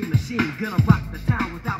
green machine, gonna rock the town without